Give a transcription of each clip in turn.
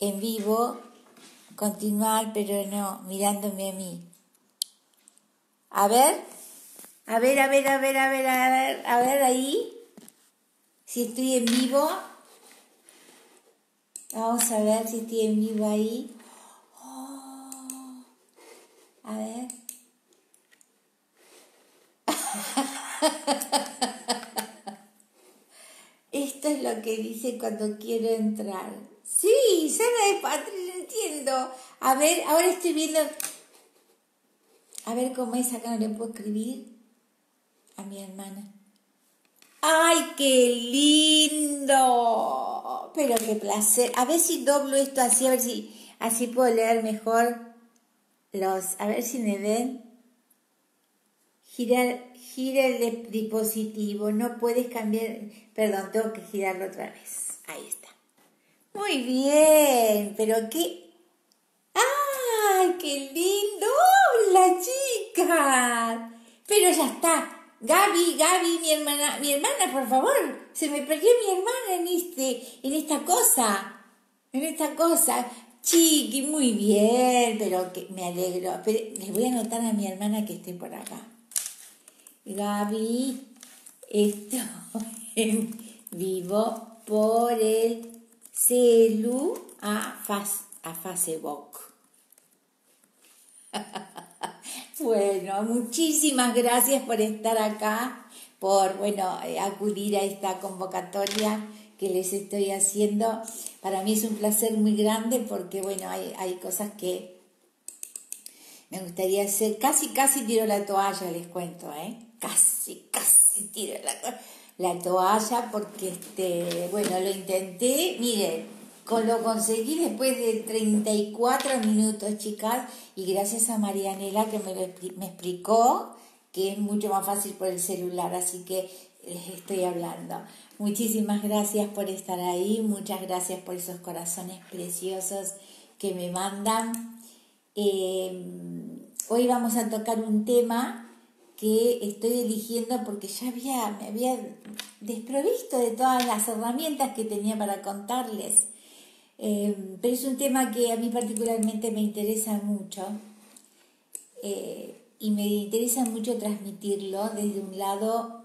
en vivo, continuar, pero no, mirándome a mí. A ver, a ver, a ver, a ver, a ver, a ver, a ver ahí, si estoy en vivo. Vamos a ver si estoy en vivo ahí. Oh, a ver. Esto es lo que dice cuando quiero entrar. Sí, sana de patria, lo entiendo. A ver, ahora estoy viendo. A ver cómo es acá, no le puedo escribir a mi hermana. ¡Ay, qué lindo! Pero qué placer. A ver si doblo esto así, a ver si así puedo leer mejor los. A ver si me ven. Girar, gira el dispositivo. No puedes cambiar. Perdón, tengo que girarlo otra vez. Ahí está. Muy bien, pero qué. ¡Ay, qué lindo! ¡La chica! Pero ya está. Gaby, Gaby, mi hermana, mi hermana, por favor, se me perdió mi hermana en este, en esta cosa, en esta cosa. Chiqui, muy bien, pero que me alegro. Pero les voy a anotar a mi hermana que esté por acá. Gaby, estoy vivo por el celu a, a Facebook. Bueno, muchísimas gracias por estar acá, por, bueno, eh, acudir a esta convocatoria que les estoy haciendo. Para mí es un placer muy grande porque, bueno, hay, hay cosas que me gustaría hacer. Casi, casi tiro la toalla, les cuento, ¿eh? Casi, casi tiro la, la toalla porque, este, bueno, lo intenté. Miren, lo conseguí después de 34 minutos, chicas, y gracias a Marianela que me, me explicó que es mucho más fácil por el celular, así que les estoy hablando. Muchísimas gracias por estar ahí, muchas gracias por esos corazones preciosos que me mandan. Em, hoy vamos a tocar un tema que estoy eligiendo porque ya había, me había desprovisto de todas las herramientas que tenía para contarles. Eh, pero es un tema que a mí particularmente me interesa mucho eh, y me interesa mucho transmitirlo desde un lado,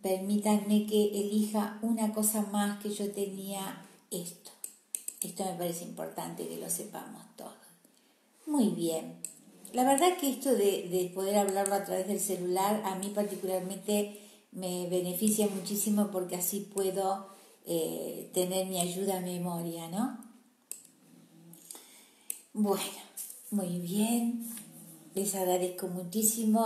permítanme que elija una cosa más que yo tenía esto. Esto me parece importante que lo sepamos todos. Muy bien. La verdad que esto de, de poder hablarlo a través del celular a mí particularmente me beneficia muchísimo porque así puedo eh, tener mi ayuda a memoria, ¿no? Bueno, muy bien. Les agradezco muchísimo.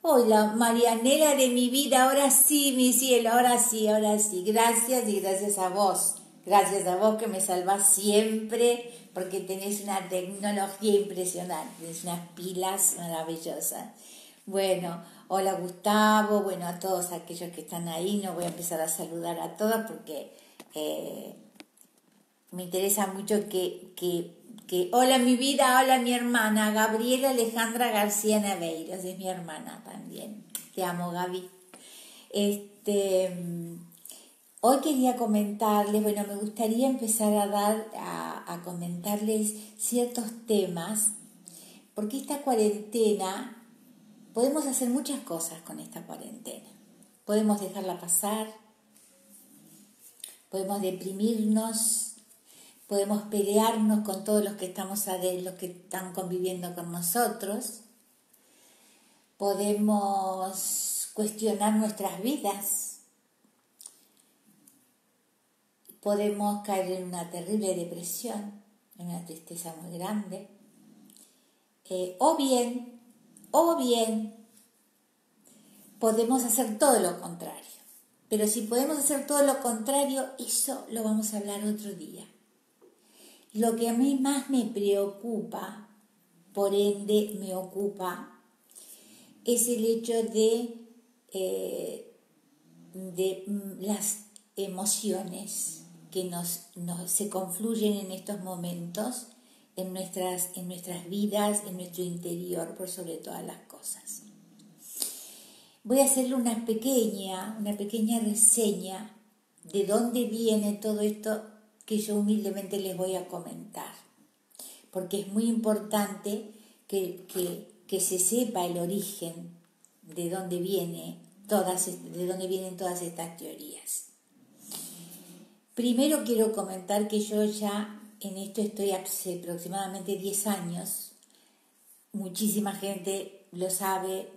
Hola, Marianela de mi vida, ahora sí, mi cielo, ahora sí, ahora sí. Gracias y gracias a vos. Gracias a vos que me salvás siempre porque tenés una tecnología impresionante, tenés unas pilas maravillosas. Bueno, hola Gustavo, bueno, a todos aquellos que están ahí, no voy a empezar a saludar a todos porque eh, me interesa mucho que, que, hola mi vida, hola mi hermana, Gabriela Alejandra García Naveiros, es mi hermana también. Te amo, Gaby. Este, hoy quería comentarles, bueno, me gustaría empezar a dar, a, a comentarles ciertos temas, porque esta cuarentena, podemos hacer muchas cosas con esta cuarentena. Podemos dejarla pasar, podemos deprimirnos, podemos pelearnos con todos los que estamos los que están conviviendo con nosotros, podemos cuestionar nuestras vidas, podemos caer en una terrible depresión, en una tristeza muy grande, eh, o bien, o bien, podemos hacer todo lo contrario. Pero si podemos hacer todo lo contrario, eso lo vamos a hablar otro día. Lo que a mí más me preocupa, por ende me ocupa, es el hecho de, eh, de mm, las emociones que nos, se confluyen en estos momentos en nuestras, en nuestras vidas, en nuestro interior, por sobre todas las cosas voy a hacerle una pequeña, una pequeña reseña de dónde viene todo esto que yo humildemente les voy a comentar, porque es muy importante que, que se sepa el origen de dónde viene todas, de dónde vienen todas estas teorías. Primero quiero comentar que yo ya en esto estoy hace aproximadamente 10 años. Muchísima gente lo sabe,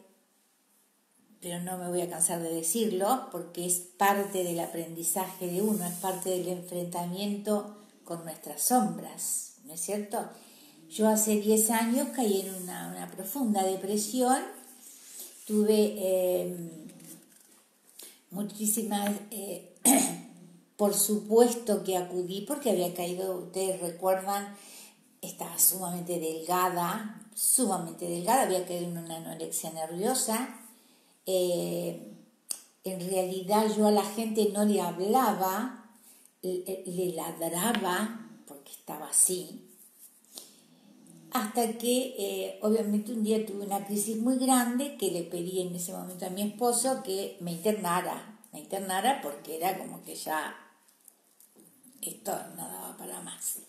pero no me voy a cansar de decirlo porque es parte del aprendizaje de uno, es parte del enfrentamiento con nuestras sombras, ¿no es cierto? Yo hace 10 años caí en una, profunda depresión, tuve eh, muchísimas... Eh, por supuesto que acudí porque había caído, ustedes recuerdan, estaba sumamente delgada, sumamente delgada, había caído en una anorexia nerviosa. Eh, en realidad yo a la gente no le hablaba, le, ladraba, porque estaba así. Hasta que eh, obviamente un día tuve una crisis muy grande que le pedí en ese momento a mi esposo que me internara, me internara porque era como que ya esto no daba para más.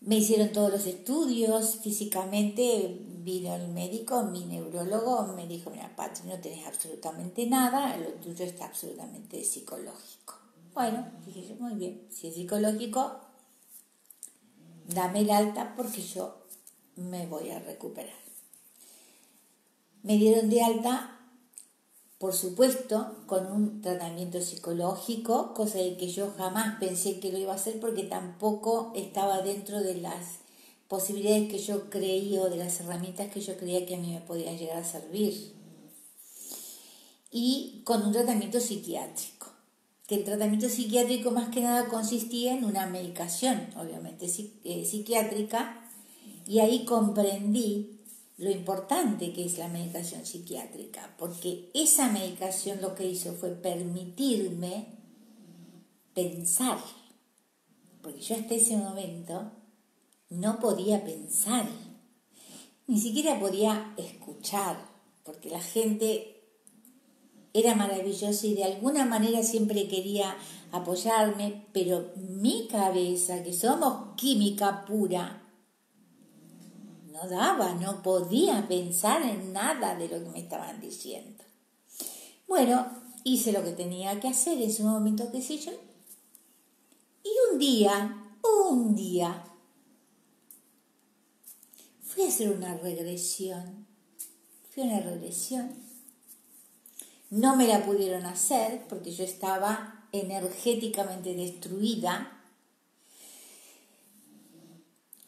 Me hicieron todos los estudios, físicamente vino el médico, mi neurólogo, me dijo, mira, Patri, no tenés absolutamente nada, lo tuyo está absolutamente psicológico. Bueno, dije yo, muy bien, si es psicológico, dame el alta porque yo me voy a recuperar. Me dieron de alta por supuesto, con un tratamiento psicológico, cosa de que yo jamás pensé que lo iba a hacer porque tampoco estaba dentro de las posibilidades que yo creía o de las herramientas que yo creía que a mí me podían llegar a servir. Y con un tratamiento psiquiátrico, que el tratamiento psiquiátrico más que nada consistía en una medicación, obviamente eh, psiquiátrica, y ahí comprendí lo importante que es la medicación psiquiátrica, porque esa medicación lo que hizo fue permitirme pensar, porque yo hasta ese momento no podía pensar, ni siquiera podía escuchar, porque la gente era maravillosa y de alguna manera siempre quería apoyarme, pero mi cabeza, que somos química pura, no daba, no podía pensar en nada de lo que me estaban diciendo. Bueno, hice lo que tenía que hacer en su momento, qué sé yo. Y un día, un día, fui a hacer una regresión. Fui a una regresión. No me la pudieron hacer porque yo estaba energéticamente destruida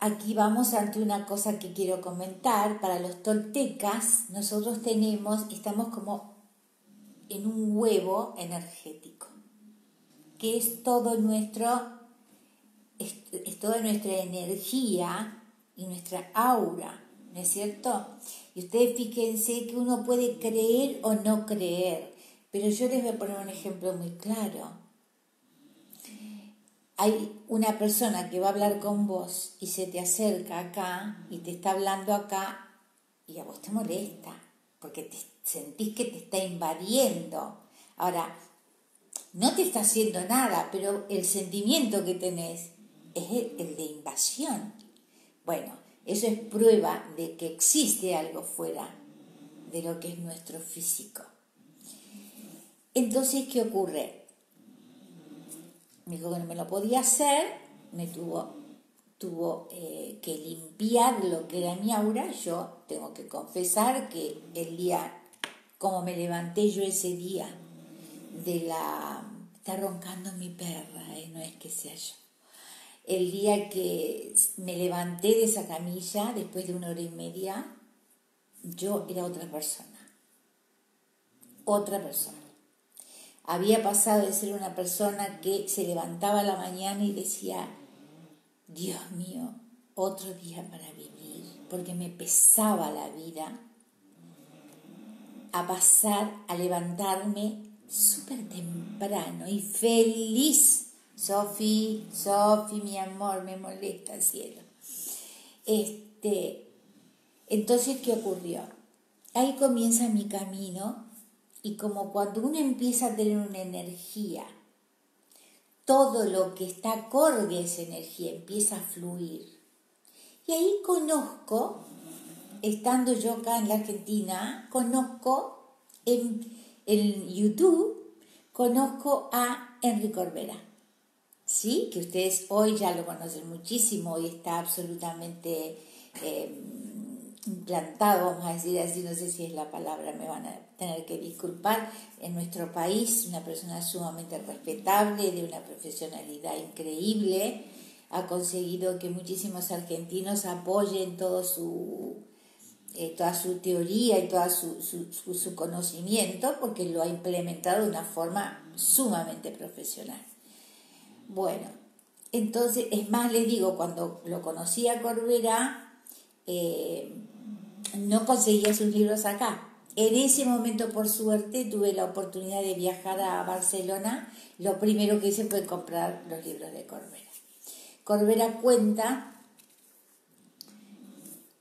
Aquí vamos ante una cosa que quiero comentar. Para los toltecas, nosotros tenemos, estamos como en un huevo energético, que es todo nuestro, es, toda nuestra energía y nuestra aura, ¿no es cierto? Y ustedes fíjense que uno puede creer o no creer, pero yo les voy a poner un ejemplo muy claro hay una persona que va a hablar con vos y se te acerca acá y te está hablando acá y a vos te molesta porque te sentís que te está invadiendo. Ahora, no te está haciendo nada, pero el sentimiento que tenés es el, de invasión. Bueno, eso es prueba de que existe algo fuera de lo que es nuestro físico. Entonces, ¿qué ocurre? Me dijo que no me lo podía hacer, me tuvo, tuvo eh, que limpiar lo que era mi aura. Yo tengo que confesar que el día, como me levanté yo ese día de la... Está roncando mi perra, eh, no es que sea yo. El día que me levanté de esa camilla, después de una hora y media, yo era otra persona. Otra persona había pasado de ser una persona que se levantaba a la mañana y decía, Dios mío, otro día para vivir, porque me pesaba la vida, a pasar a levantarme súper temprano y feliz. Sofi, Sofi, mi amor, me molesta el cielo. Este, entonces, ¿qué ocurrió? Ahí comienza mi camino y como cuando uno empieza a tener una energía todo lo que está acorde a esa energía empieza a fluir. Y ahí conozco, estando yo acá en la Argentina, conozco en, en YouTube, conozco a Enrique Corbera. ¿Sí? Que ustedes hoy ya lo conocen muchísimo y está absolutamente eh, implantado, vamos a decir así, no sé si es la palabra, me van a tener que disculpar, en nuestro país, una persona sumamente respetable, de una profesionalidad increíble, ha conseguido que muchísimos argentinos apoyen su, eh, toda su teoría y todo su, su, su, conocimiento, porque lo ha implementado de una forma sumamente profesional. Bueno, entonces, es más, les digo, cuando lo conocí a Corbera, eh, no conseguía sus libros acá. En ese momento, por suerte, tuve la oportunidad de viajar a Barcelona. Lo primero que hice fue comprar los libros de Corbera. Corbera cuenta,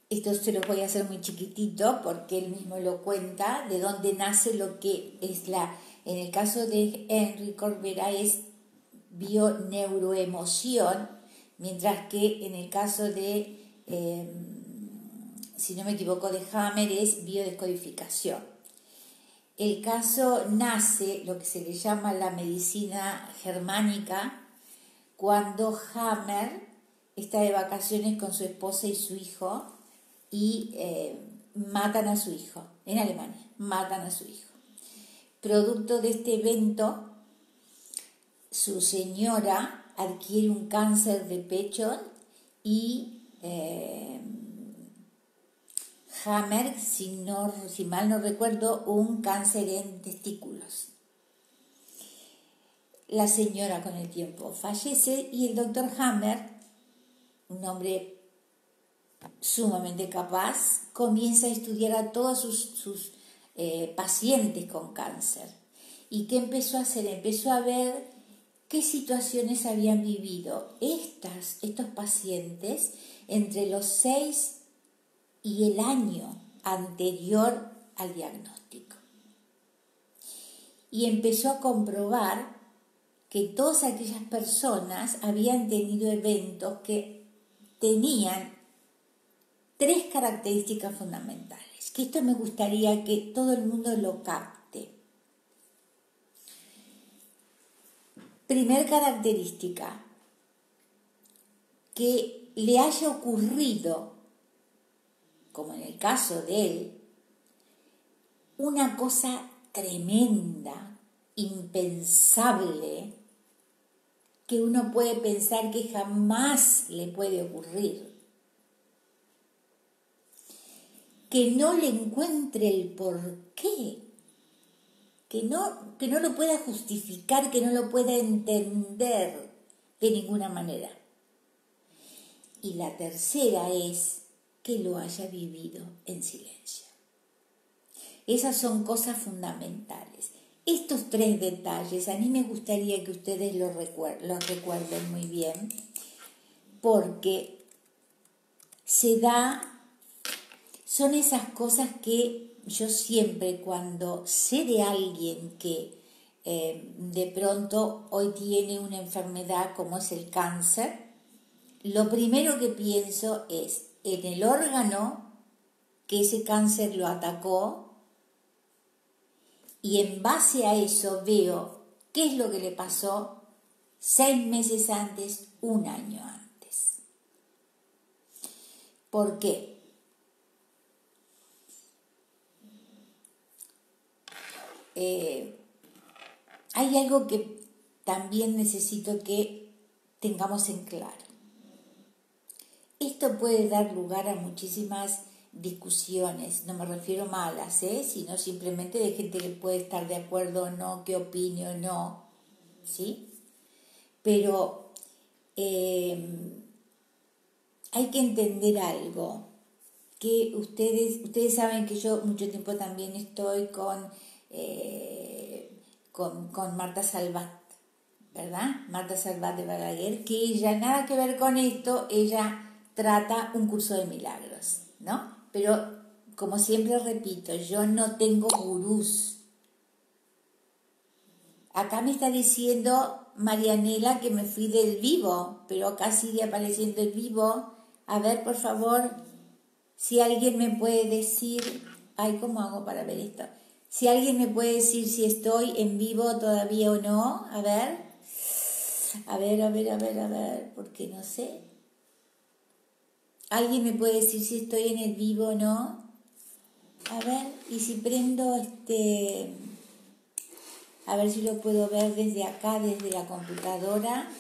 esto se lo voy a hacer muy chiquitito porque él mismo lo cuenta, de dónde nace lo que es la, en el caso de Henry Corbera es bioneuroemoción, mientras que en el caso de... Eh, si no me equivoco, de Hammer es biodescodificación. El caso nace, lo que se le llama la medicina germánica, cuando Hammer está de vacaciones con su esposa y su hijo y eh, matan a su hijo, en Alemania, matan a su hijo. Producto de este evento, su señora adquiere un cáncer de pecho y eh, Hammer, si, si mal no recuerdo, un cáncer en testículos. La señora con el tiempo fallece y el doctor Hammer, un hombre sumamente capaz, comienza a estudiar a todos sus, eh, pacientes con cáncer. ¿Y qué empezó a hacer? Empezó a ver qué situaciones habían vivido estas, estos pacientes entre los seis y el año anterior al diagnóstico. Y empezó a comprobar que todas aquellas personas habían tenido eventos que tenían tres características fundamentales, que esto me gustaría que todo el mundo lo capte. Primer característica, que le haya ocurrido como en el caso de él, una cosa tremenda, impensable, que uno puede pensar que jamás le puede ocurrir. Que no le encuentre el por qué, que no, que no lo pueda justificar, que no lo pueda entender de ninguna manera. Y la tercera es que lo haya vivido en silencio. Esas son cosas fundamentales. Estos tres detalles a mí me gustaría que ustedes los, recuerden muy bien porque se da, son esas cosas que yo siempre cuando sé de alguien que eh, de pronto hoy tiene una enfermedad como es el cáncer, lo primero que pienso es, en el órgano que ese cáncer lo atacó y en base a eso veo qué es lo que le pasó seis meses antes, un año antes. ¿Por qué? Eh, hay algo que también necesito que tengamos en claro. Esto puede dar lugar a muchísimas discusiones, no me refiero malas, ¿eh? sino simplemente de gente que puede estar de acuerdo o no, que opine o no, ¿sí? Pero eh, hay que entender algo, que ustedes, ustedes saben que yo mucho tiempo también estoy con, eh, con, con Marta Salvat, ¿verdad? Marta Salvat de Balaguer, que ella nada que ver con esto, ella trata un curso de milagros, ¿no? Pero como siempre repito, yo no tengo gurús. Acá me está diciendo Marianela, que me fui del vivo, pero acá sigue apareciendo el vivo. A ver, por favor, si alguien me puede decir, ay, ¿cómo hago para ver esto? Si alguien me puede decir si estoy en vivo todavía o no, a ver. A ver, a ver, a ver, a ver, porque no sé. ¿Alguien me puede decir si estoy en el vivo o no? A ver, y si prendo este... A ver si lo puedo ver desde acá, desde la computadora.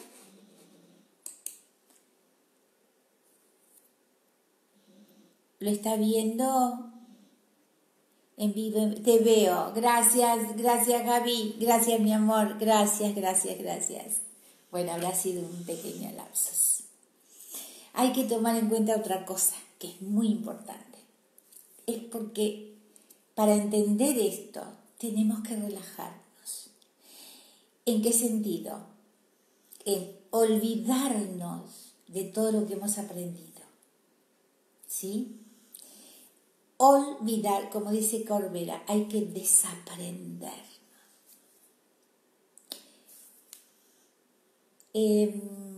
¿Lo está viendo? En vivo, te veo. Gracias, gracias Gaby. Gracias mi amor. Gracias, gracias, gracias. Bueno, habrá sido un pequeño lapsus. Hay que tomar en cuenta otra cosa que es muy importante. Es porque para entender esto tenemos que relajarnos. ¿En qué sentido? En olvidarnos de todo lo que hemos aprendido. ¿Sí? Olvidar, como dice Corbera, hay que desaprender. Em,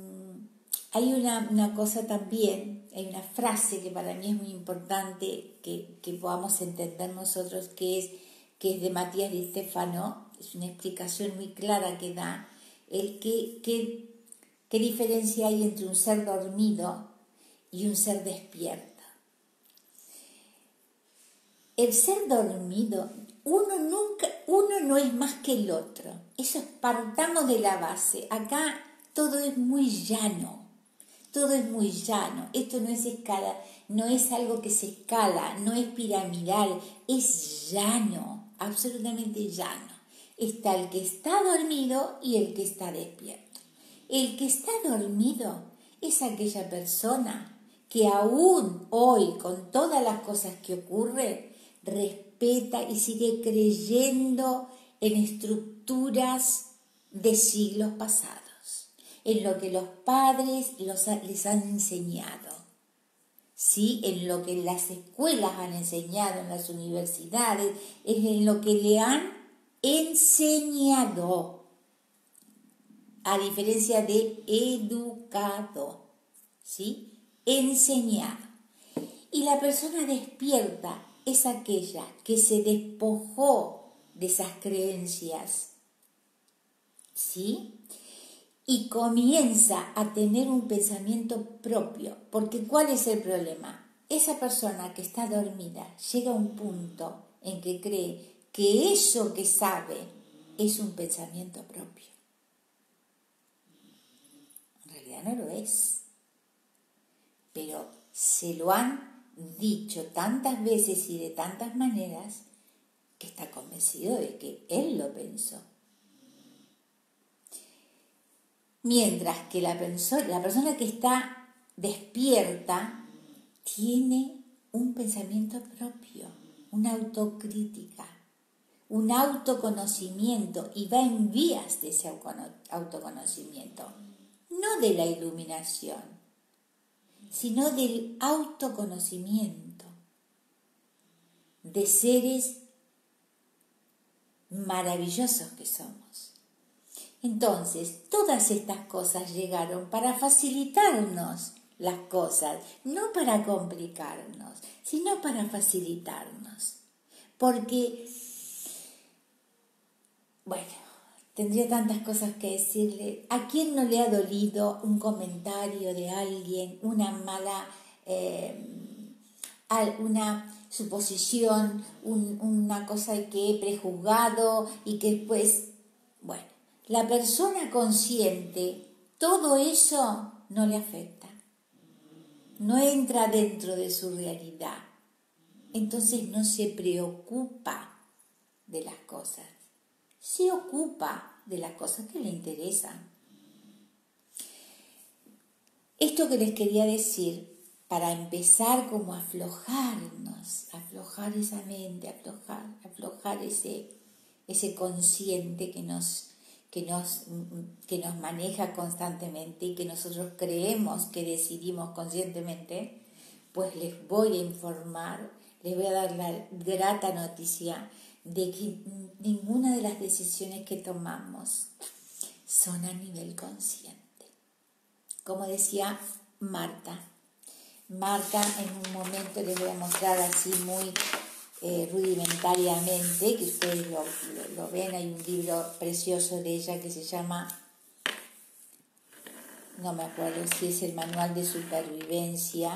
hay una, cosa también, hay una frase que para mí es muy importante que, podamos entender nosotros, que es, que es de Matías Di Stefano, es una explicación muy clara que da, el que, qué diferencia hay entre un ser dormido y un ser despierto. El ser dormido, uno nunca, uno no es más que el otro. Eso partamos de la base. Acá todo es muy llano, todo es muy llano. Esto no es escala, no es algo que se escala, no es piramidal, es llano, absolutamente llano. Está el que está dormido y el que está despierto. El que está dormido es aquella persona que aún hoy, con todas las cosas que ocurren, respeta y sigue creyendo en estructuras de siglos pasados en lo que los padres les han enseñado, ¿sí? en lo que las escuelas han enseñado, en las universidades, es en lo que le han enseñado, a diferencia de educado, ¿sí? enseñado. Y la persona despierta es aquella que se despojó de esas creencias, ¿sí? Y comienza a tener un pensamiento propio. Porque ¿cuál es el problema? Esa persona que está dormida llega a un punto en que cree que eso que sabe es un pensamiento propio. En realidad no lo es. Pero se lo han dicho tantas veces y de tantas maneras que está convencido de que él lo pensó. Mientras que la, persona que está despierta tiene un pensamiento propio, una autocrítica, un autoconocimiento y va en vías de ese autoconocimiento, no de la iluminación, sino del autoconocimiento de seres maravillosos que somos. Entonces, todas estas cosas llegaron para facilitarnos las cosas, no para complicarnos, sino para facilitarnos. Porque, bueno, tendría tantas cosas que decirle. ¿A quién no le ha dolido un comentario de alguien, una mala, eh, suposición, una cosa que he prejuzgado y que después, bueno, la persona consciente, todo eso no le afecta. No entra dentro de su realidad. Entonces no se preocupa de las cosas. Se ocupa de las cosas que le interesan. Esto que les quería decir, para empezar como a aflojarnos, aflojar esa mente, aflojar, aflojar ese, ese consciente que nos que nos, que nos maneja constantemente y que nosotros creemos que decidimos conscientemente, pues les voy a informar, les voy a dar la grata noticia de que ninguna de las decisiones que tomamos son a nivel consciente. Como decía Marta, Marta en un momento les voy a mostrar así muy eh, rudimentariamente, que ustedes lo, ven, hay un libro precioso de ella que se llama, no me acuerdo si es el manual de supervivencia.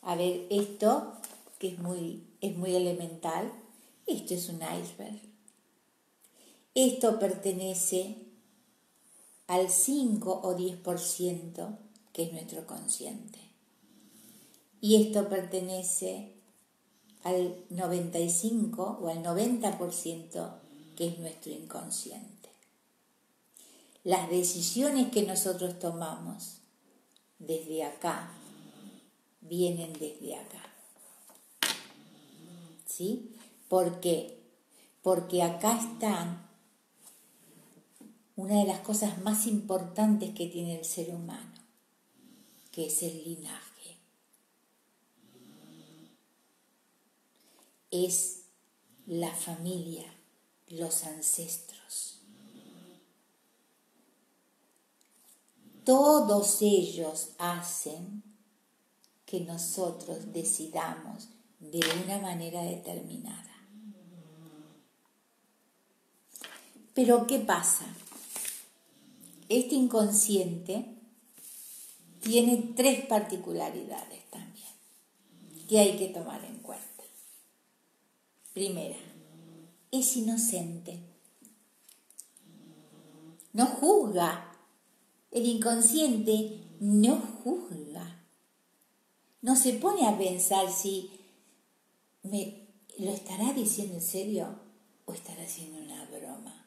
A ver, esto, que es muy, es muy elemental, esto es un iceberg. Esto pertenece al 5 o 10% que es nuestro consciente. Y esto pertenece al 95 o al 90% que es nuestro inconsciente. Las decisiones que nosotros tomamos desde acá vienen desde acá. ¿Sí? ¿Por qué? Porque acá están una de las cosas más importantes que tiene el ser humano, que es el linaje. Es la familia, los ancestros. Todos ellos hacen que nosotros decidamos de una manera determinada. Pero ¿qué pasa? Este inconsciente tiene tres particularidades también que hay que tomar en cuenta. Primera, es inocente. No juzga. El inconsciente no juzga. No se pone a pensar si me lo estará diciendo en serio o estará haciendo una broma.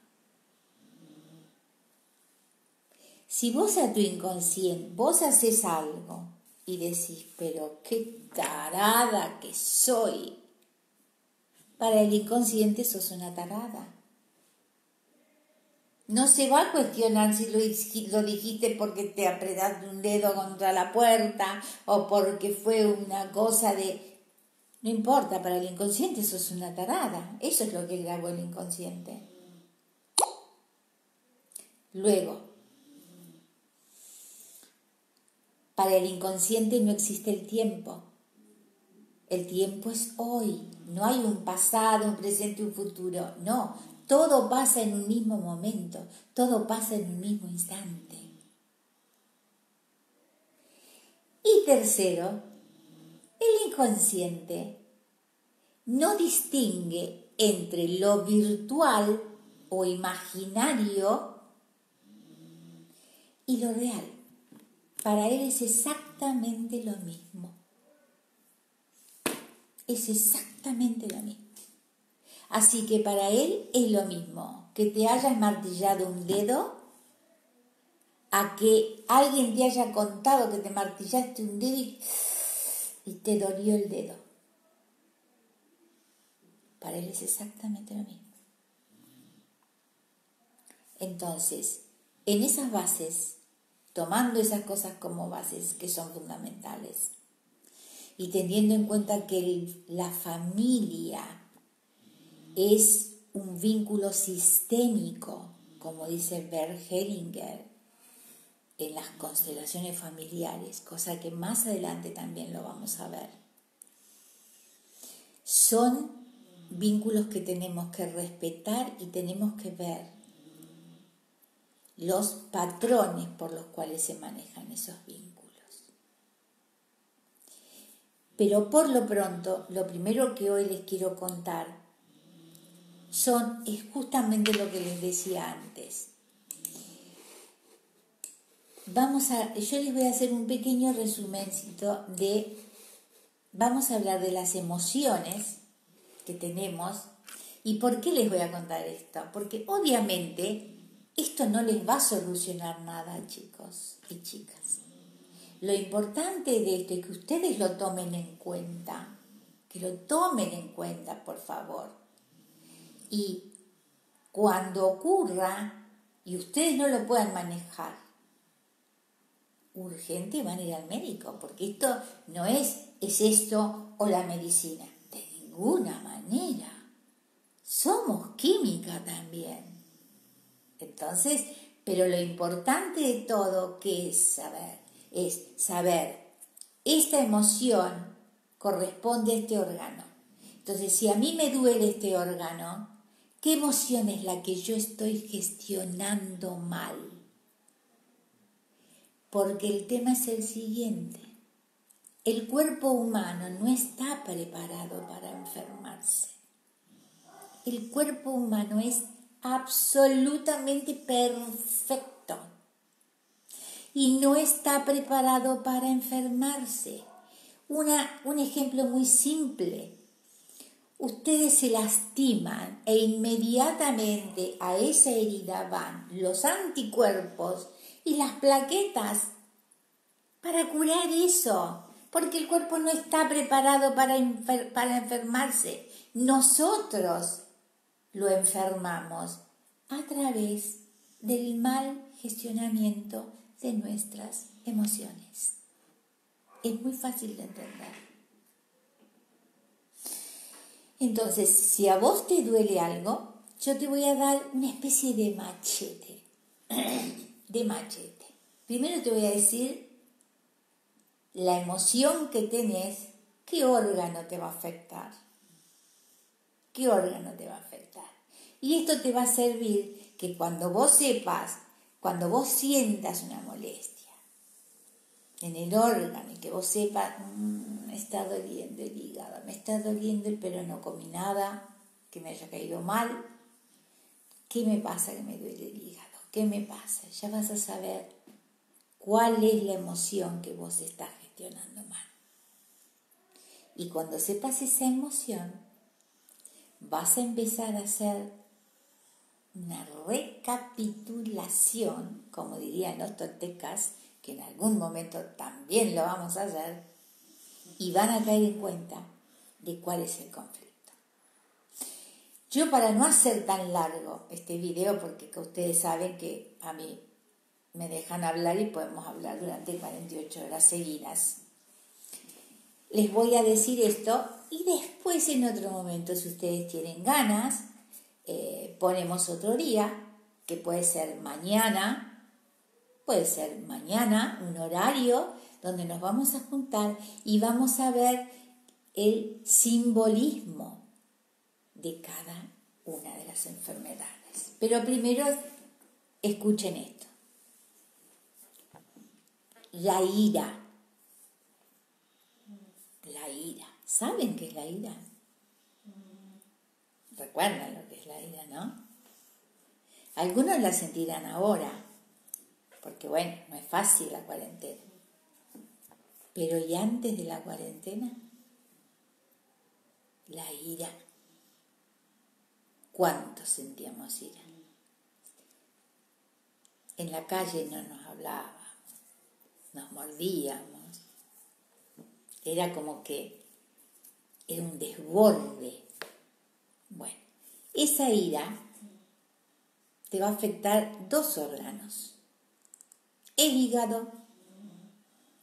Si vos a tu inconsciente, vos haces algo y decís, pero qué tarada que soy, para el inconsciente sos una tarada. No se va a cuestionar si lo, dijiste porque te apretaste un dedo contra la puerta o porque fue una cosa de... No importa, para el inconsciente sos una tarada. Eso es lo que grabó el inconsciente. Luego, para el inconsciente no existe el tiempo. El tiempo es hoy, no hay un pasado, un presente, un futuro, no, todo pasa en un mismo momento, todo pasa en un mismo instante. Y tercero, el inconsciente no distingue entre lo virtual o imaginario y lo real. Para él es exactamente lo mismo es exactamente lo mismo. Así que para él es lo mismo que te hayas martillado un dedo a que alguien te haya contado que te martillaste un dedo y, te dolió el dedo. Para él es exactamente lo mismo. Entonces, en esas bases, tomando esas cosas como bases que son fundamentales, y teniendo en cuenta que la familia es un vínculo sistémico, como dice Bert Hellinger, en las constelaciones familiares, cosa que más adelante también lo vamos a ver. Son vínculos que tenemos que respetar y tenemos que ver los patrones por los cuales se manejan esos vínculos. Pero por lo pronto, lo primero que hoy les quiero contar son, es justamente lo que les decía antes. Vamos a, yo les voy a hacer un pequeño resumencito de, vamos a hablar de las emociones que tenemos y por qué les voy a contar esto. Porque obviamente esto no les va a solucionar nada, chicos y chicas. Lo importante de esto es que ustedes lo tomen en cuenta, que lo tomen en cuenta, por favor. Y cuando ocurra y ustedes no lo puedan manejar, urgente van a ir al médico, porque esto no es, es esto o la medicina, de ninguna manera. Somos química también. Entonces, pero lo importante de todo es saber, es saber, esta emoción corresponde a este órgano. Entonces, si a mí me duele este órgano, ¿qué emoción es la que yo estoy gestionando mal? Porque el tema es el siguiente. El cuerpo humano no está preparado para enfermarse. El cuerpo humano es absolutamente perfecto y no está preparado para enfermarse. un ejemplo muy simple. Ustedes se lastiman e inmediatamente a esa herida van los anticuerpos y las plaquetas para curar eso, porque el cuerpo no está preparado para, para enfermarse. Nosotros lo enfermamos a través del mal gestionamiento de nuestras emociones. Es muy fácil de entender. Entonces, si a vos te duele algo, yo te voy a dar una especie de machete. De machete. Primero te voy a decir la emoción que tenés, qué órgano te va a afectar. ¿Qué órgano te va a afectar? Y esto te va a servir que cuando vos sepas, cuando vos sientas una molestia en el órgano y que vos sepas, mm, me está doliendo el hígado, me está doliendo el pero no comí nada, que me haya caído mal, ¿qué me pasa que me duele el hígado? ¿Qué me pasa? Ya vas a saber cuál es la emoción que vos estás gestionando mal. Y cuando sepas esa emoción, vas a empezar a hacer una recapitulación, como dirían los toltecas, que en algún momento también lo vamos a hacer, y van a caer en cuenta de cuál es el conflicto. Yo para no hacer tan largo este video, porque ustedes saben que a mí me dejan hablar y podemos hablar durante 48 horas seguidas, les voy a decir esto y después en otro momento, si ustedes tienen ganas, eh, ponemos otro día, que puede ser mañana, puede ser mañana, un horario donde nos vamos a juntar y vamos a ver el simbolismo de cada una de las enfermedades. Pero primero escuchen esto. La ira ¿Saben qué es la ira? Recuerdan lo que es la ira, ¿no? Algunos la sentirán ahora, porque bueno, no es fácil la cuarentena. Pero ¿y antes de la cuarentena? La ira. ¿Cuánto sentíamos ira? En la calle no nos hablábamos, nos mordíamos. Era como que era un desborde. Bueno, esa ira te va a afectar dos órganos, el hígado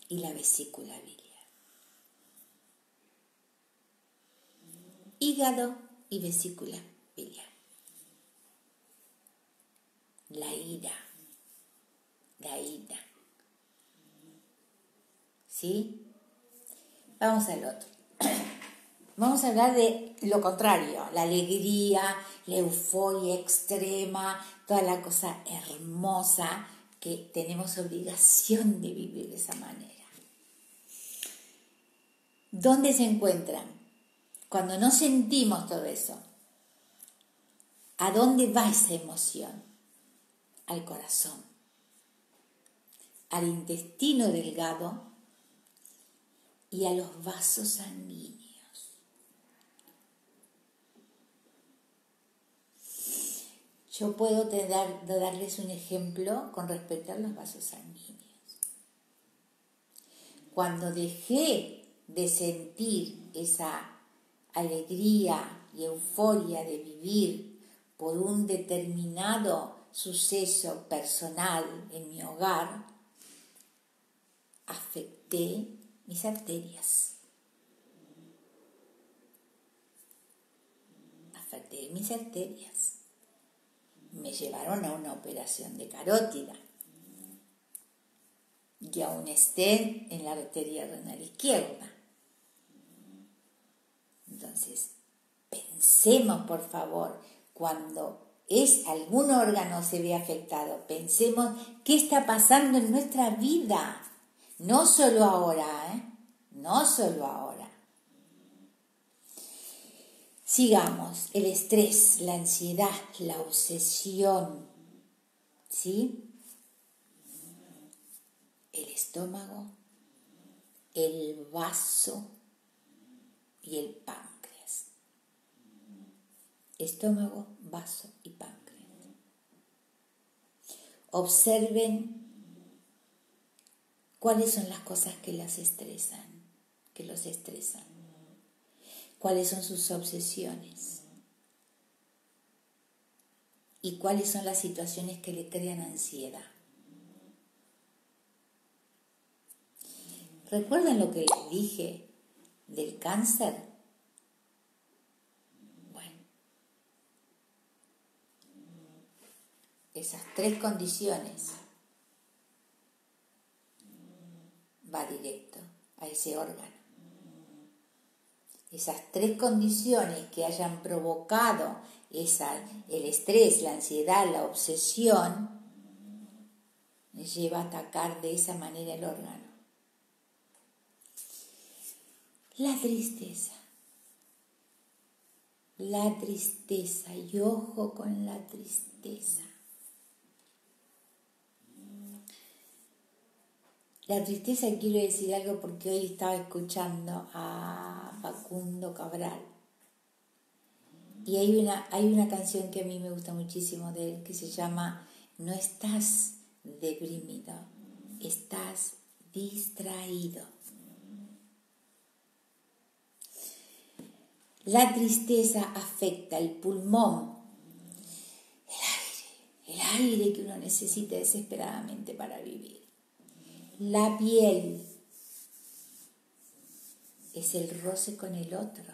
y la vesícula biliar. Hígado y vesícula biliar. La ira, la ira. ¿Sí? Vamos al otro. Vamos a hablar de lo contrario, la alegría, la euforia extrema, toda la cosa hermosa que tenemos obligación de vivir de esa manera. ¿Dónde se encuentran? Cuando no sentimos todo eso, ¿a dónde va esa emoción? Al corazón, al intestino delgado y a los vasos sanguíneos. Yo puedo darles un ejemplo con respecto a los vasos sanguíneos. Cuando dejé de sentir esa alegría y euforia de vivir por un determinado suceso personal en mi hogar, afecté mis arterias. Afecté mis arterias llevaron a una operación de carótida y a un stent en la arteria renal izquierda. Entonces, pensemos por favor, cuando es algún órgano se ve afectado, pensemos qué está pasando en nuestra vida, no solo ahora, ¿eh? no solo ahora. Sigamos, el estrés, la ansiedad, la obsesión, ¿sí? El estómago, el vaso y el páncreas. Estómago, vaso y páncreas. Observen cuáles son las cosas que las estresan, que los estresan cuáles son sus obsesiones y cuáles son las situaciones que le crean ansiedad. ¿Recuerdan lo que les dije del cáncer? Bueno, esas tres condiciones va directo a ese órgano esas tres condiciones que hayan provocado esa, el estrés, la ansiedad, la obsesión, lleva a atacar de esa manera el órgano. La tristeza. La tristeza, y ojo con la tristeza. La tristeza quiero decir algo porque hoy estaba escuchando a Facundo Cabral. Y hay una, hay una canción que a mí me gusta muchísimo de él que se llama No estás deprimido, estás distraído. La tristeza afecta el pulmón, el aire, el aire que uno necesita desesperadamente para vivir la piel es el roce con el otro.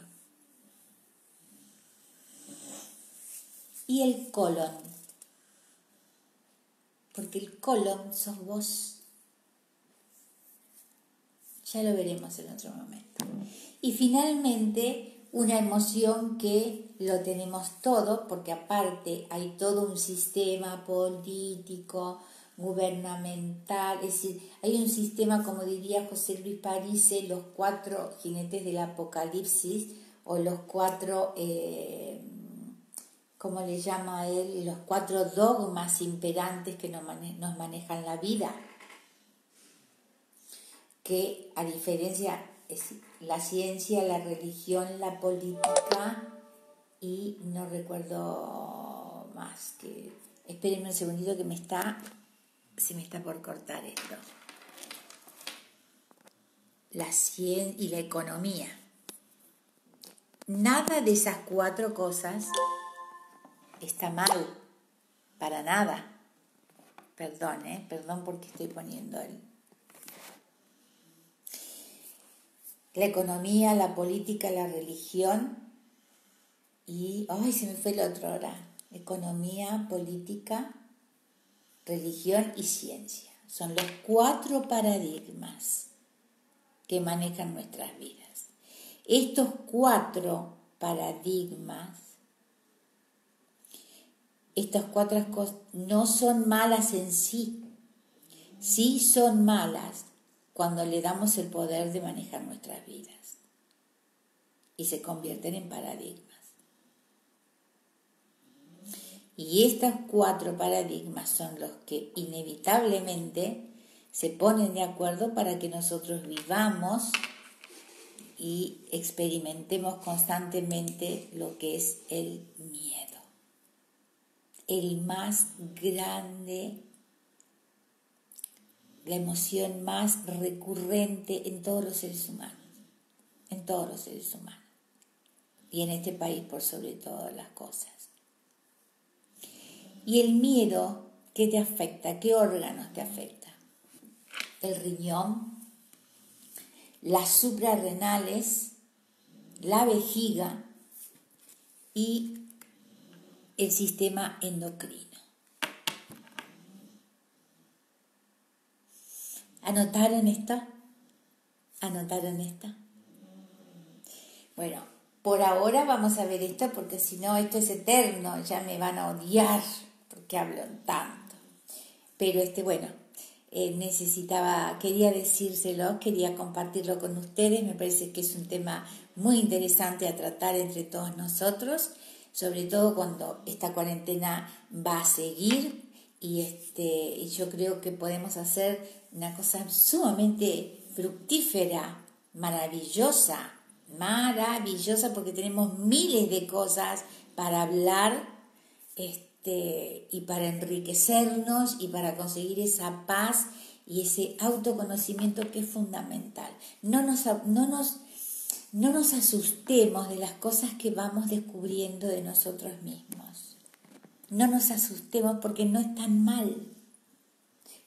Y el colon, porque el colon sos vos. Ya lo veremos en otro momento. Y finalmente, una emoción que lo tenemos todo, porque aparte hay todo un sistema político, gubernamental, es decir, hay un sistema, como diría José Luis Parise, los cuatro jinetes del apocalipsis, o los cuatro, eh, ¿cómo le llama él? Los cuatro dogmas imperantes que nos, nos manejan la vida, que a diferencia, es la ciencia, la religión, la política, y no recuerdo más que... Espérenme un segundito que me está se me está por cortar esto. La ciencia y la economía. Nada de esas cuatro cosas está mal, para nada. Perdón, ¿eh? perdón porque estoy poniendo el... La economía, la política, la religión y... ¡Ay, se me fue el otro ahora! Economía, política, religión y ciencia. Son los cuatro paradigmas que manejan nuestras vidas. Estos cuatro paradigmas, estas cuatro cosas no son malas en sí, sí son malas cuando le damos el poder de manejar nuestras vidas y se convierten en paradigmas. Y estos cuatro paradigmas son los que inevitablemente se ponen de acuerdo para que nosotros vivamos y experimentemos constantemente lo que es el miedo. El más grande, la emoción más recurrente en todos los seres humanos, en todos los seres humanos. Y en este país por sobre todas las cosas. Y el miedo, ¿qué te afecta? ¿Qué órganos te afecta? El riñón, las suprarrenales, la vejiga y el sistema endocrino. ¿Anotaron esta? ¿Anotaron esta? Bueno, por ahora vamos a ver esto porque si no, esto es eterno, ya me van a odiar porque hablo tanto. Pero este, bueno, eh, necesitaba, quería decírselo, quería compartirlo con ustedes, me parece que es un tema muy interesante a tratar entre todos nosotros, sobre todo cuando esta cuarentena va a seguir y este, yo creo que podemos hacer una cosa sumamente fructífera, maravillosa, maravillosa porque tenemos miles de cosas para hablar este, y para enriquecernos y para conseguir esa paz y ese autoconocimiento que es fundamental. No nos, no nos, no nos asustemos de las cosas que vamos descubriendo de nosotros mismos. No nos asustemos porque no es tan mal.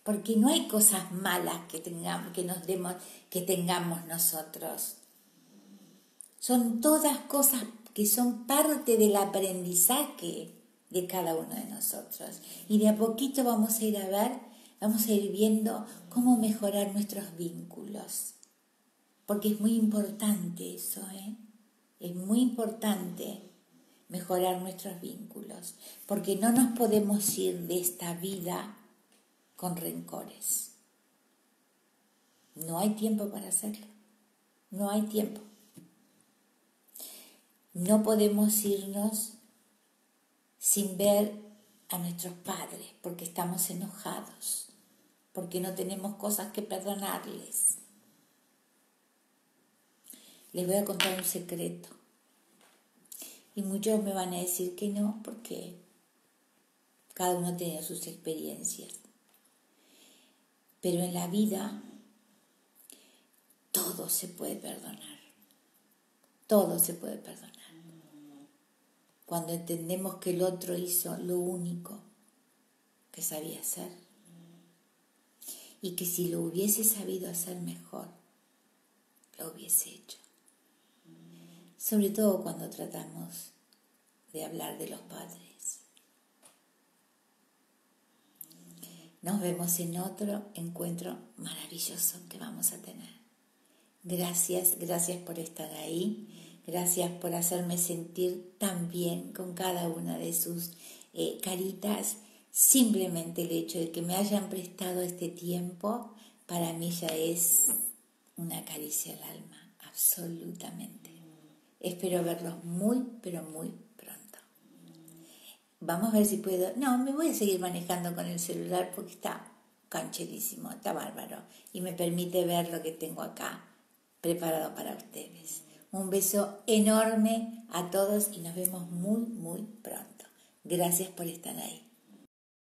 Porque no hay cosas malas que tengamos, que nos demos, que tengamos nosotros. Son todas cosas que son parte del aprendizaje de cada uno de nosotros. Y de a poquito vamos a ir a ver, vamos a ir viendo cómo mejorar nuestros vínculos. Porque es muy importante eso, ¿eh? Es muy importante mejorar nuestros vínculos, porque no nos podemos ir de esta vida con rencores. No hay tiempo para hacerlo. No hay tiempo. No podemos irnos sin ver a nuestros padres porque estamos enojados, porque no tenemos cosas que perdonarles. Les voy a contar un secreto. Y muchos me van a decir que no, porque cada uno tiene sus experiencias. Pero en la vida todo se puede perdonar. Todo se puede perdonar cuando entendemos que el otro hizo lo único que sabía hacer y que si lo hubiese sabido hacer mejor, lo hubiese hecho. Sobre todo cuando tratamos de hablar de los padres. Nos vemos en otro encuentro maravilloso que vamos a tener. Gracias, gracias por estar ahí. Gracias por hacerme sentir tan bien con cada una de sus eh, caritas. Simplemente el hecho de que me hayan prestado este tiempo, para mí ya es una caricia al alma, absolutamente. Espero verlos muy, pero muy pronto. Vamos a ver si puedo. No, me voy a seguir manejando con el celular porque está cancherísimo, está bárbaro y me permite ver lo que tengo acá preparado para ustedes. Un beso enorme a todos y nos vemos muy, muy pronto. Gracias por estar ahí.